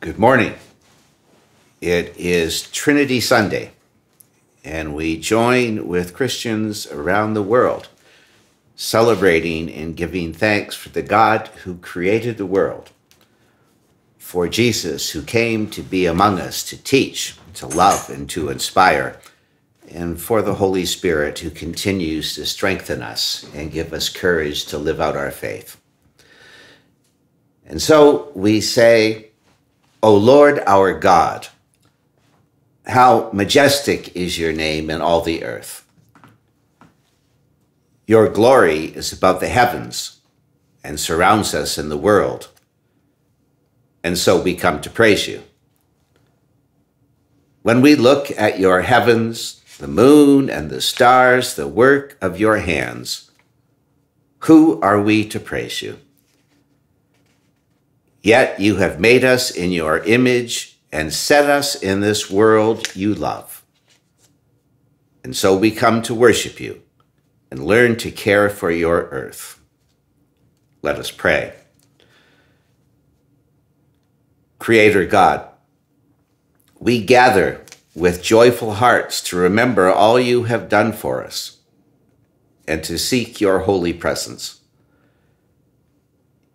Good morning. It is Trinity Sunday, and we join with Christians around the world celebrating and giving thanks for the God who created the world, for Jesus who came to be among us to teach, to love, and to inspire, and for the Holy Spirit who continues to strengthen us and give us courage to live out our faith. And so we say, O Lord our God, how majestic is your name in all the earth. Your glory is above the heavens and surrounds us in the world. And so we come to praise you. When we look at your heavens, the moon and the stars, the work of your hands, who are we to praise you? Yet you have made us in your image and set us in this world you love. And so we come to worship you and learn to care for your earth. Let us pray. Creator God, we gather with joyful hearts to remember all you have done for us and to seek your holy presence.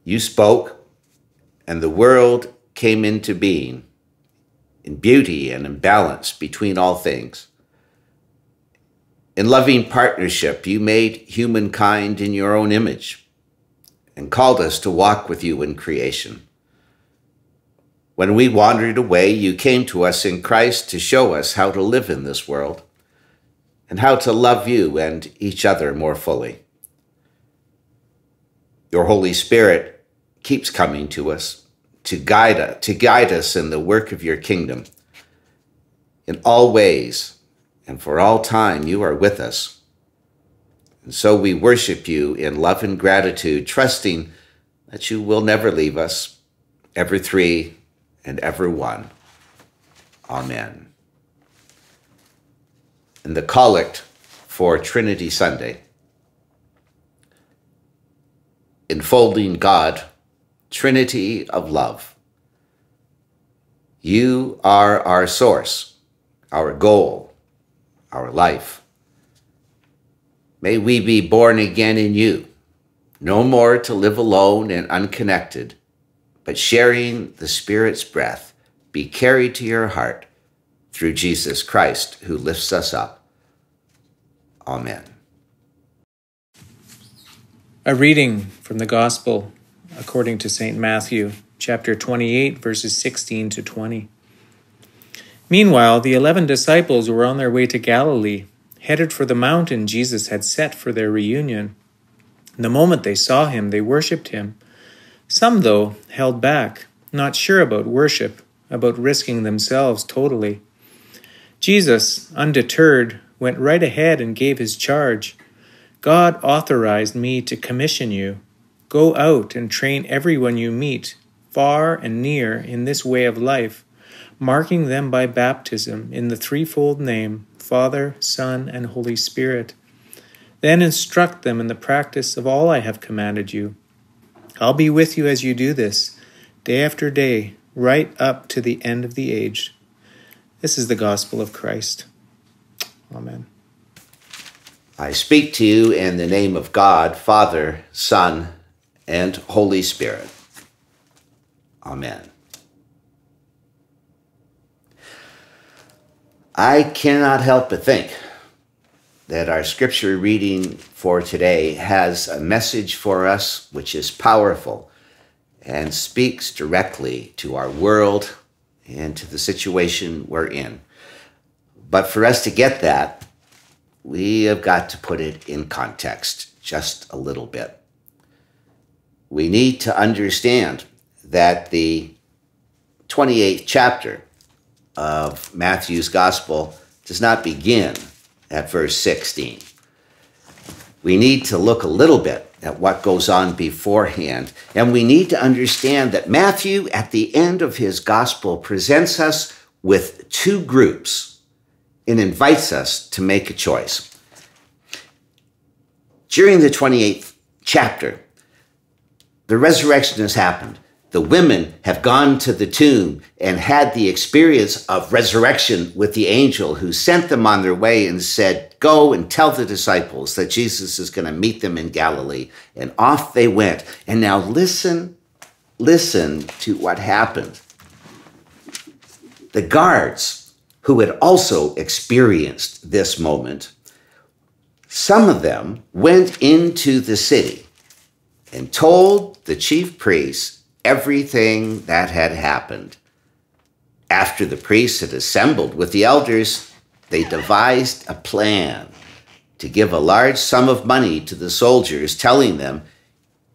You spoke and the world came into being in beauty and in balance between all things. In loving partnership, you made humankind in your own image and called us to walk with you in creation. When we wandered away, you came to us in Christ to show us how to live in this world and how to love you and each other more fully. Your Holy Spirit keeps coming to us to guide us, to guide us in the work of your kingdom. In all ways and for all time, you are with us. And so we worship you in love and gratitude, trusting that you will never leave us, ever three and ever one. Amen. And the collect for Trinity Sunday. Enfolding God Trinity of love. You are our source, our goal, our life. May we be born again in you, no more to live alone and unconnected, but sharing the Spirit's breath, be carried to your heart through Jesus Christ, who lifts us up. Amen. A reading from the Gospel according to St. Matthew, chapter 28, verses 16 to 20. Meanwhile, the eleven disciples were on their way to Galilee, headed for the mountain Jesus had set for their reunion. The moment they saw him, they worshipped him. Some, though, held back, not sure about worship, about risking themselves totally. Jesus, undeterred, went right ahead and gave his charge God authorized me to commission you Go out and train everyone you meet, far and near, in this way of life, marking them by baptism in the threefold name Father, Son, and Holy Spirit. Then instruct them in the practice of all I have commanded you. I'll be with you as you do this, day after day, right up to the end of the age. This is the gospel of Christ. Amen. I speak to you in the name of God, Father, Son, and Holy Spirit. Amen. I cannot help but think that our scripture reading for today has a message for us which is powerful and speaks directly to our world and to the situation we're in. But for us to get that, we have got to put it in context just a little bit we need to understand that the 28th chapter of Matthew's Gospel does not begin at verse 16. We need to look a little bit at what goes on beforehand, and we need to understand that Matthew, at the end of his Gospel, presents us with two groups and invites us to make a choice. During the 28th chapter, the resurrection has happened. the women have gone to the tomb and had the experience of resurrection with the angel who sent them on their way and said, Go and tell the disciples that Jesus is going to meet them in Galilee. And off they went. And now listen, listen to what happened. The guards who had also experienced this moment, some of them went into the city and told the chief priests everything that had happened. After the priests had assembled with the elders, they devised a plan to give a large sum of money to the soldiers, telling them,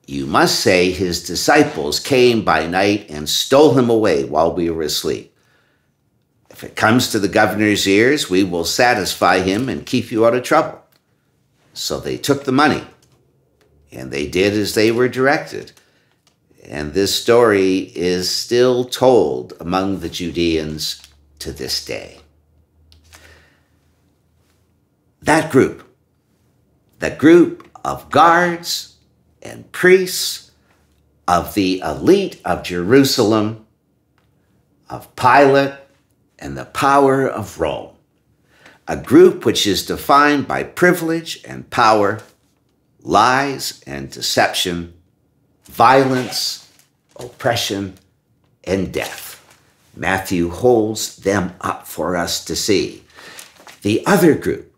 You must say his disciples came by night and stole him away while we were asleep. If it comes to the governor's ears, we will satisfy him and keep you out of trouble. So they took the money, and they did as they were directed. And this story is still told among the Judeans to this day. That group, that group of guards and priests, of the elite of Jerusalem, of Pilate, and the power of Rome, a group which is defined by privilege and power, lies and deception violence, oppression, and death. Matthew holds them up for us to see. The other group,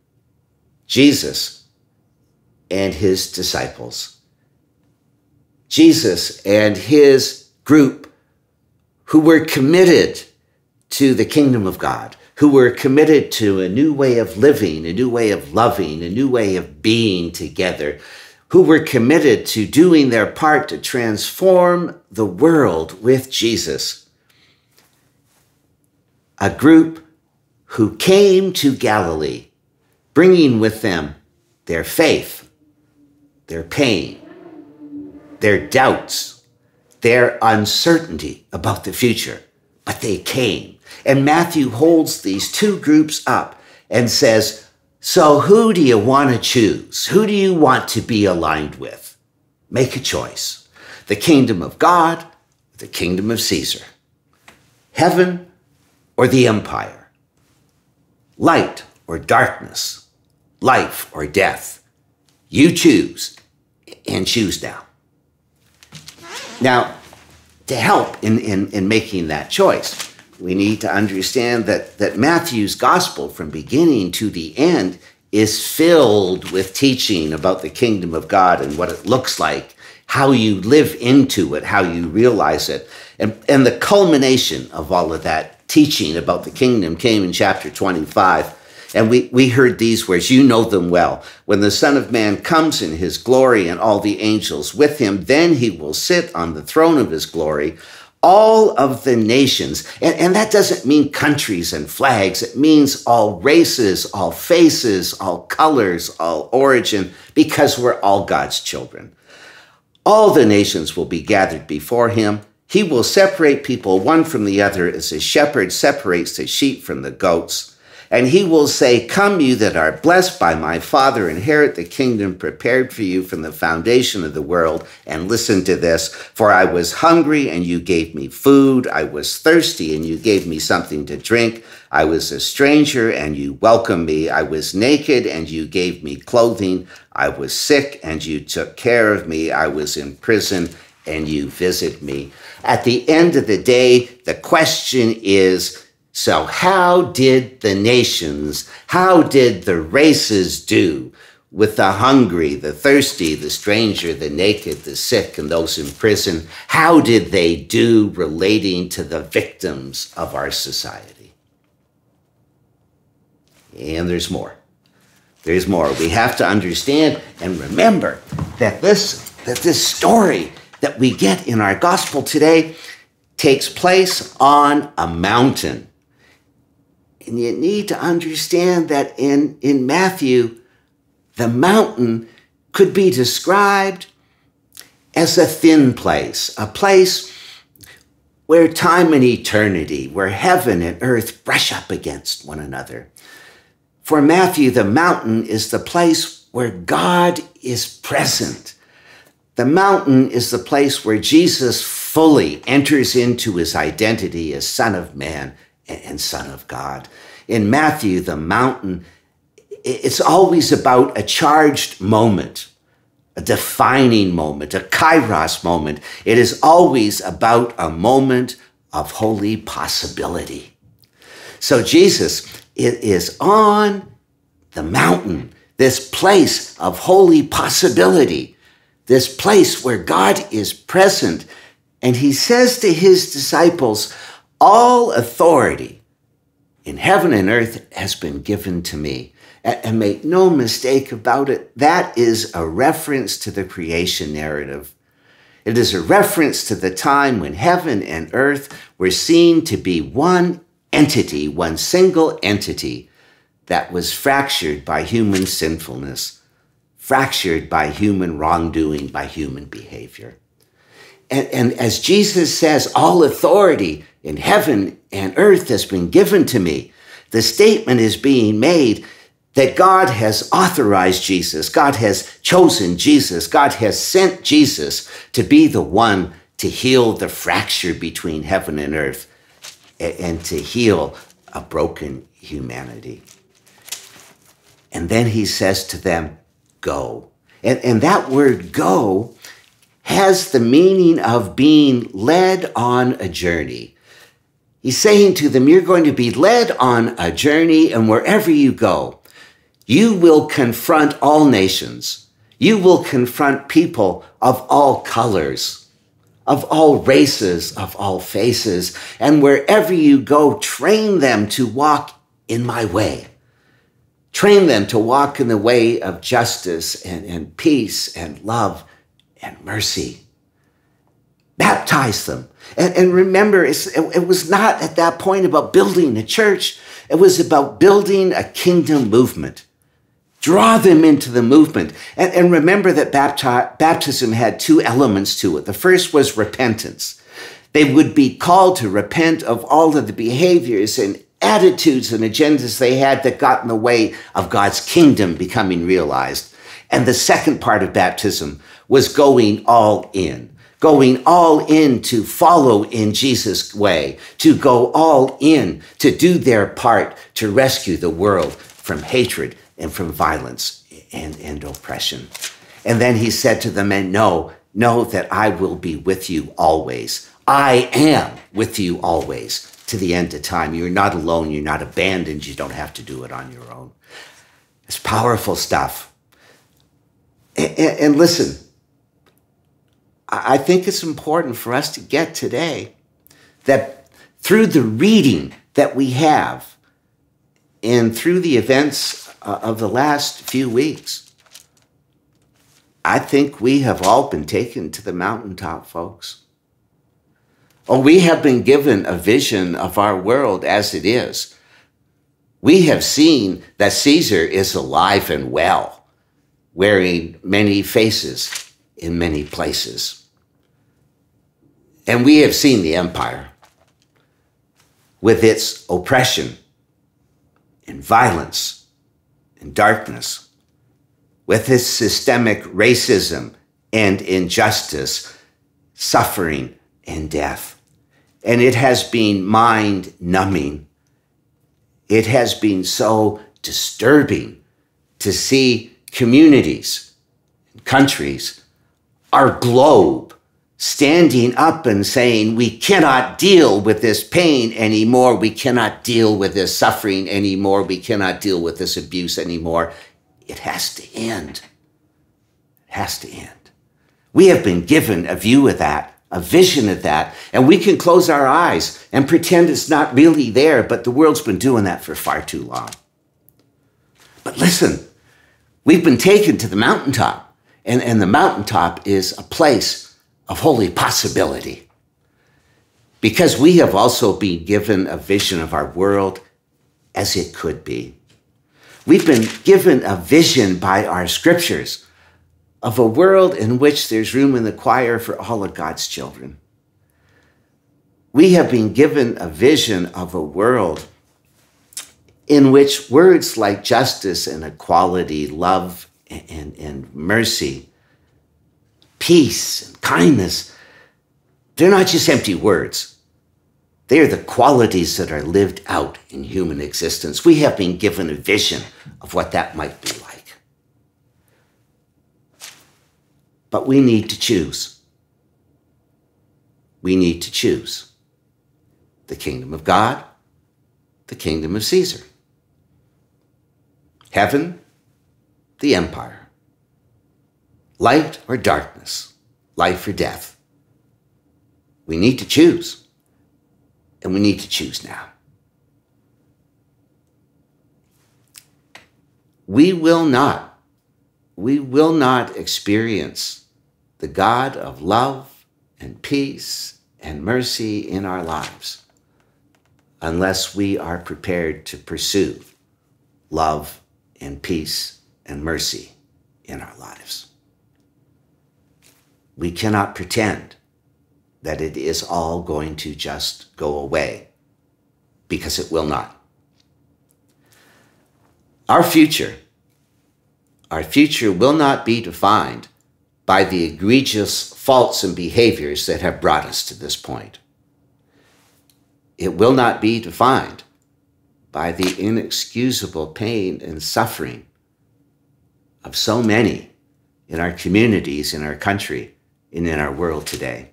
Jesus and his disciples. Jesus and his group who were committed to the kingdom of God, who were committed to a new way of living, a new way of loving, a new way of being together, who were committed to doing their part to transform the world with Jesus. A group who came to Galilee, bringing with them their faith, their pain, their doubts, their uncertainty about the future. But they came. And Matthew holds these two groups up and says, so, who do you want to choose? Who do you want to be aligned with? Make a choice the kingdom of God, the kingdom of Caesar, heaven or the empire, light or darkness, life or death. You choose and choose now. Now, to help in, in, in making that choice, we need to understand that, that Matthew's gospel, from beginning to the end, is filled with teaching about the kingdom of God and what it looks like, how you live into it, how you realize it. And, and the culmination of all of that teaching about the kingdom came in chapter 25. And we, we heard these words, you know them well. When the Son of Man comes in his glory and all the angels with him, then he will sit on the throne of his glory all of the nations. And, and, that doesn't mean countries and flags. It means all races, all faces, all colors, all origin, because we're all God's children. All the nations will be gathered before him. He will separate people one from the other as a shepherd separates the sheep from the goats. And he will say, Come, you that are blessed by my Father, inherit the kingdom prepared for you from the foundation of the world. And listen to this For I was hungry, and you gave me food. I was thirsty, and you gave me something to drink. I was a stranger, and you welcomed me. I was naked, and you gave me clothing. I was sick, and you took care of me. I was in prison, and you visited me. At the end of the day, the question is, so, how did the nations, how did the races do with the hungry, the thirsty, the stranger, the naked, the sick, and those in prison? How did they do relating to the victims of our society? And there's more. There's more. We have to understand and remember that this, that this story that we get in our gospel today takes place on a mountain and you need to understand that in, in Matthew, the mountain could be described as a thin place, a place where time and eternity, where heaven and earth brush up against one another. For Matthew, the mountain is the place where God is present. The mountain is the place where Jesus fully enters into his identity as Son of Man and Son of God. In Matthew, the mountain, it's always about a charged moment, a defining moment, a kairos moment. It is always about a moment of holy possibility. So Jesus is on the mountain, this place of holy possibility, this place where God is present. And he says to his disciples, All authority in heaven and earth has been given to me. And make no mistake about it, that is a reference to the creation narrative. It is a reference to the time when heaven and earth were seen to be one entity, one single entity that was fractured by human sinfulness, fractured by human wrongdoing, by human behavior. And, and as Jesus says, all authority in heaven and earth has been given to me, the statement is being made that God has authorized Jesus, God has chosen Jesus, God has sent Jesus to be the one to heal the fracture between heaven and earth and to heal a broken humanity. And then he says to them, Go. And, and that word go has the meaning of being led on a journey. He's saying to them, You're going to be led on a journey, and wherever you go, you will confront all nations. You will confront people of all colors, of all races, of all faces. And wherever you go, train them to walk in my way. Train them to walk in the way of justice and, and peace and love and mercy. Baptize them. And, and remember, it, it was not at that point about building a church, it was about building a kingdom movement. Draw them into the movement. And, and remember that bapti- baptism had two elements to it. The first was repentance. They would be called to repent of all of the behaviors and attitudes and agendas they had that got in the way of God's kingdom becoming realized. And the second part of baptism was going all in, going all in to follow in Jesus' way, to go all in to do their part to rescue the world from hatred and from violence and, and oppression. And then he said to the men, Know, know that I will be with you always. I am with you always to the end of time. You're not alone. You're not abandoned. You don't have to do it on your own. It's powerful stuff. And, and listen, I think it's important for us to get today that through the reading that we have and through the events uh, of the last few weeks. I think we have all been taken to the mountaintop, folks. Oh, we have been given a vision of our world as it is. We have seen that Caesar is alive and well, wearing many faces in many places. And we have seen the empire with its oppression and violence and darkness, with its systemic racism and injustice, suffering and death. And it has been mind numbing. It has been so disturbing to see communities, countries, our globe standing up and saying, we cannot deal with this pain anymore. We cannot deal with this suffering anymore. We cannot deal with this abuse anymore. It has to end. It has to end. We have been given a view of that, a vision of that, and we can close our eyes and pretend it's not really there, but the world's been doing that for far too long. But listen, we've been taken to the mountaintop, and, and the mountaintop is a place of holy possibility. Because we have also been given a vision of our world as it could be. We've been given a vision by our scriptures of a world in which there's room in the choir for all of God's children. We have been given a vision of a world in which words like justice and equality, love and, and mercy peace and kindness, They're not just empty words. They are the qualities that are lived out in human existence. We have been given a vision of what that might be like. But we need to choose. We need to choose the kingdom of God, the kingdom of Caesar, heaven, the empire, light or darkness, life or death. We need to choose and we need to choose now. We will not, we will not experience the God of love and peace and mercy in our lives unless we are prepared to pursue love and peace and mercy in our lives. We cannot pretend that it is all going to just go away because it will not. Our future, our future will not be defined by the egregious faults and behaviors that have brought us to this point. It will not be defined by the inexcusable pain and suffering of so many in our communities, in our country, and in our world today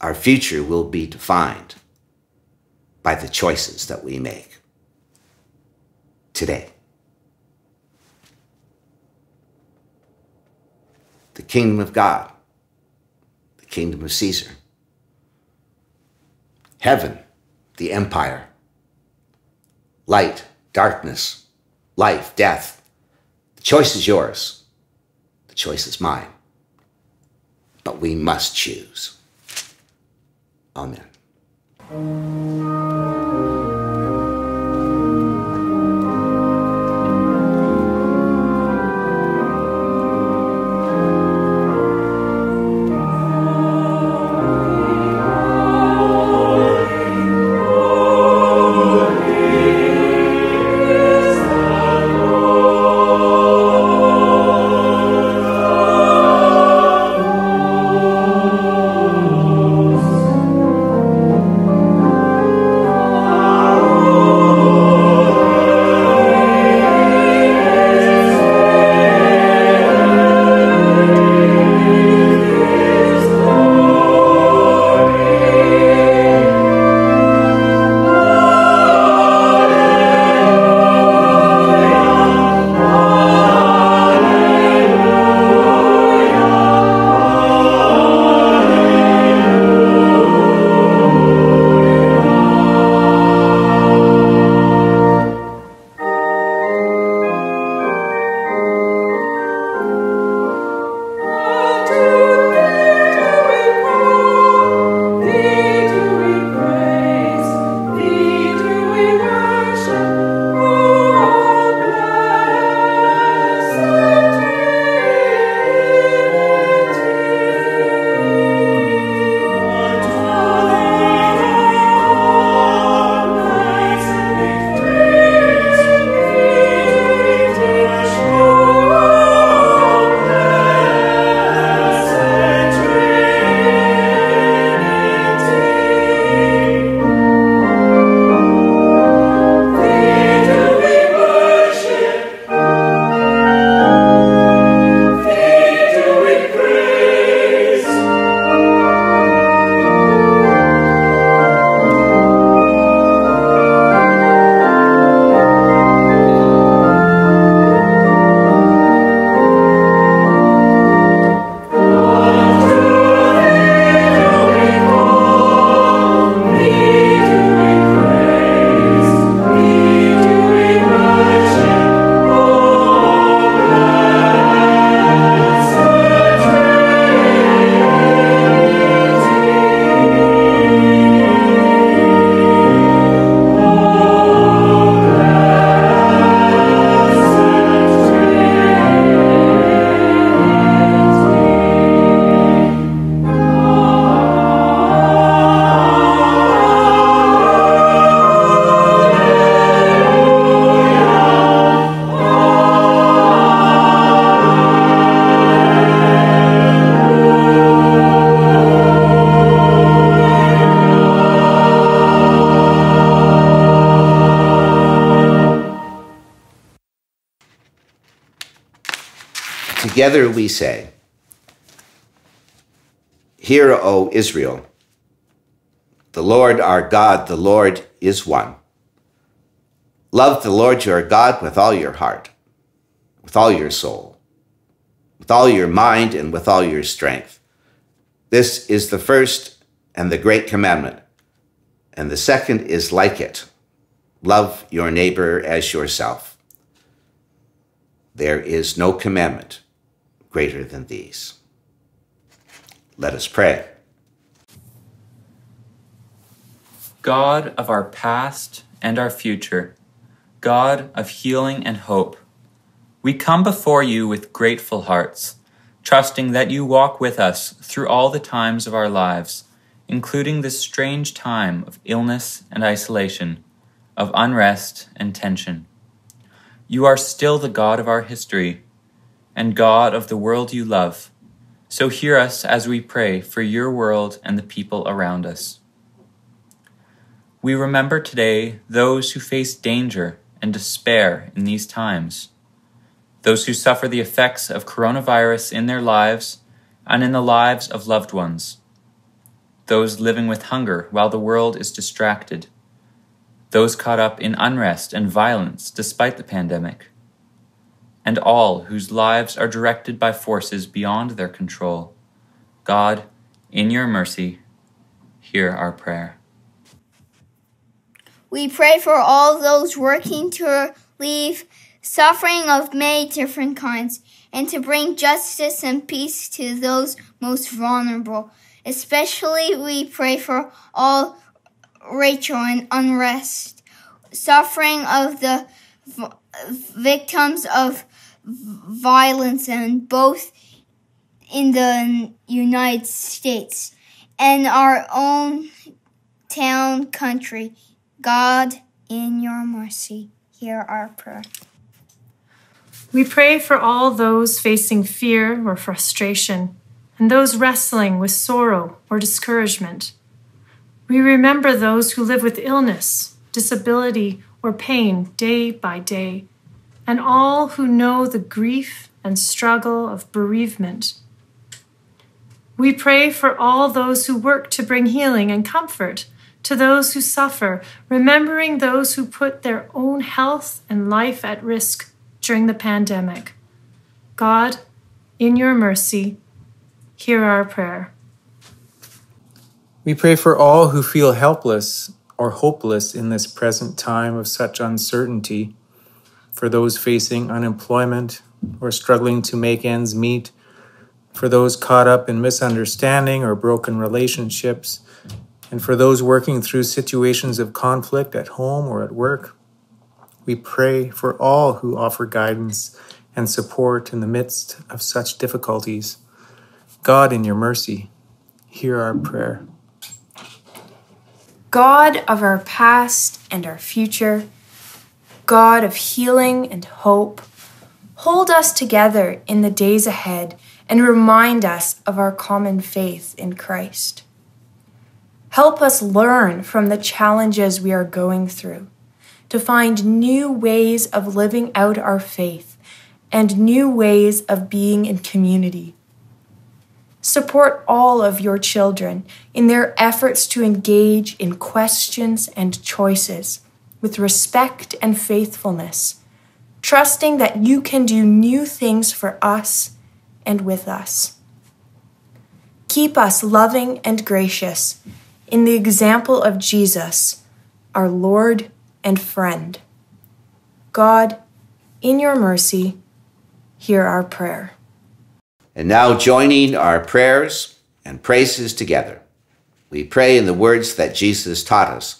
our future will be defined by the choices that we make today. The kingdom of God, the kingdom of Caesar, heaven, the empire, light, darkness, life, death. The choice is yours. Choice is mine. But we must choose. Amen. Together we say, Hear, O Israel, the Lord our God, the Lord is one. Love the Lord your God with all your heart, with all your soul, with all your mind, and with all your strength. This is the first and the great commandment. And the second is like it love your neighbor as yourself. There is no commandment greater than these. Let us pray. God of our past and our future, God of healing and hope, we come before you with grateful hearts, trusting that you walk with us through all the times of our lives, including this strange time of illness and isolation, of unrest and tension. You are still the God of our history and God of the world you love. So hear us as we pray for your world and the people around us. We remember today those who face danger and despair in these times, those who suffer the effects of coronavirus in their lives and in the lives of loved ones, those living with hunger while the world is distracted, those caught up in unrest and violence despite the pandemic and all whose lives are directed by forces beyond their control. God, in your mercy, hear our prayer. We pray for all those working to relieve suffering of many different kinds and to bring justice and peace to those most vulnerable. Especially, we pray for all Rachel and unrest, suffering of the victims of violence and both in the United States and our own town country. God, in your mercy, hear our prayer. We pray for all those facing fear or frustration and those wrestling with sorrow or discouragement. We remember those who live with illness, disability, or pain day by day and all who know the grief and struggle of bereavement. We pray for all those who work to bring healing and comfort to those who suffer, remembering those who put their own health and life at risk during the pandemic. God, in your mercy, hear our prayer. We pray for all who feel helpless or hopeless in this present time of such uncertainty for those facing unemployment or struggling to make ends meet, for those caught up in misunderstanding or broken relationships, and for those working through situations of conflict at home or at work. We pray for all who offer guidance and support in the midst of such difficulties. God, in your mercy, hear our prayer. God of our past and our future, God of healing and hope, hold us together in the days ahead and remind us of our common faith in Christ. Help us learn from the challenges we are going through to find new ways of living out our faith and new ways of being in community. Support all of your children in their efforts to engage in questions and choices with respect and faithfulness, trusting that you can do new things for us and with us. Keep us loving and gracious in the example of Jesus, our Lord and friend. God, in your mercy, hear our prayer. And now, joining our prayers and praises together, we pray in the words that Jesus taught us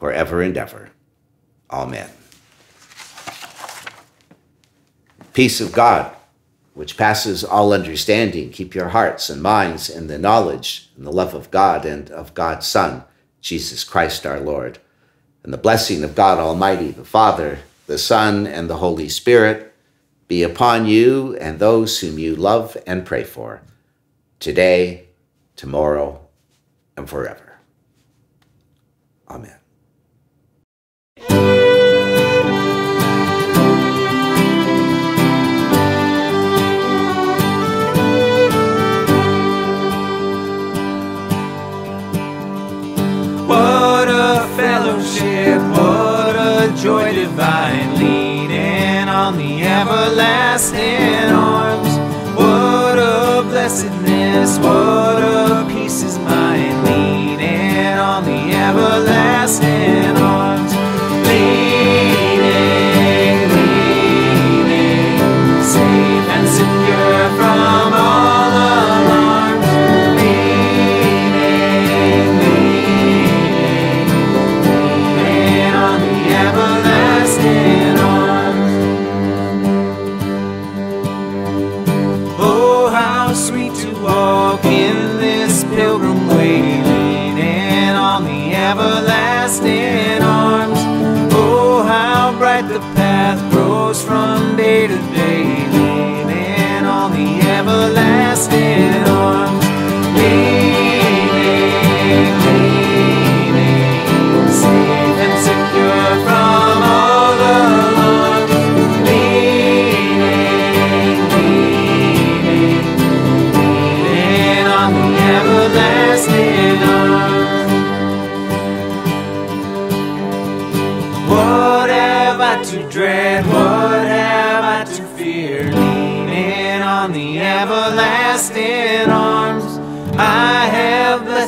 forever and ever. Amen. Peace of God which passes all understanding, keep your hearts and minds in the knowledge and the love of God and of God's Son, Jesus Christ our Lord. And the blessing of God Almighty, the Father, the Son, and the Holy Spirit be upon you and those whom you love and pray for, today, tomorrow, and forever. Amen. On the everlasting arms. What a blessedness, what a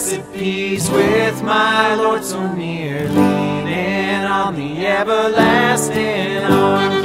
blessed peace with my Lord so near. Leaning on the everlasting arms.